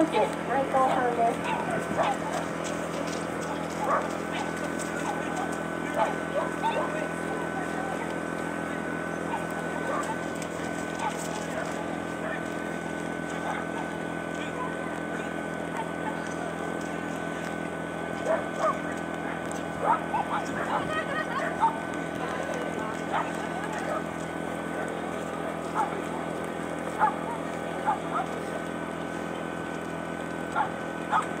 Look at Michael Oh!